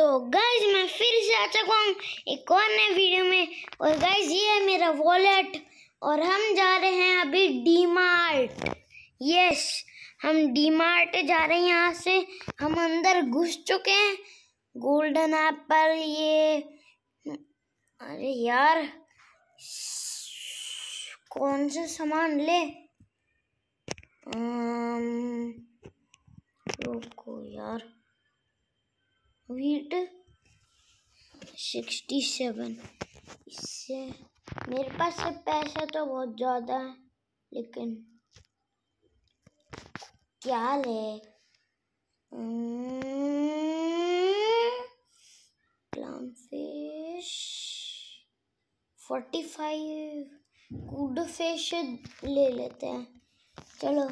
तो गाइज़ मैं फिर से आ चुका हूँ एक और नए वीडियो में। और गाइज़ ये है मेरा वॉलेट और हम जा रहे हैं अभी डी मार्ट यस हम डी मार्ट जा रहे हैं यहाँ से। हम अंदर घुस चुके हैं। गोल्डन एप्पल ये। अरे यार, कौन सा सामान ले? रुको यार। Wheat sixty seven. इससे मेरे पास से पैसा तो बहुत ज़्यादा है, लेकिन क्या ले? Fish forty five good fish ले लेते हैं। चलो,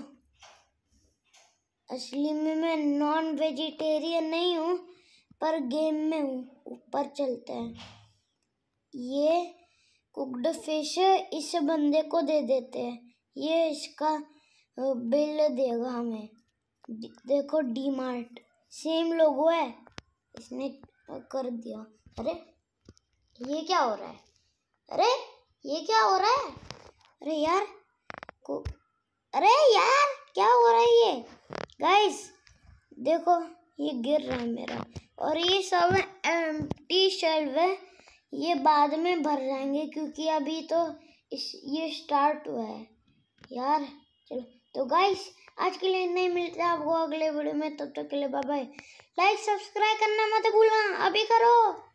असली में मैं नॉन वेजिटेरियन नहीं हूँ पर गेम में हूँ, ऊपर चलते हैं। ये कुकड फ़िश इस बंदे को दे देते हैं। ये इसका बिल देगा हमें। देखो डी मार्ट सेम लोगो है। इसने कर दिया। अरे, ये क्या हो रहा है? अरे, ये क्या हो रहा है? अरे यार, को, अरे यार, क्या हो रहा है ये? गाइस देखो, ये गिर रहा है मेरा। और ये सब एम टी शेल्व है। ये बाद में भर जाएँगे क्योंकि अभी तो इस, ये स्टार्ट हुआ है। यार, चलो। तो गाइस आज के लिए नहीं मिलते आपको अगले वीडियो में। तब तक के लिए बाय बाय लाइक सब्सक्राइब करना मत भूलना। अभी करो।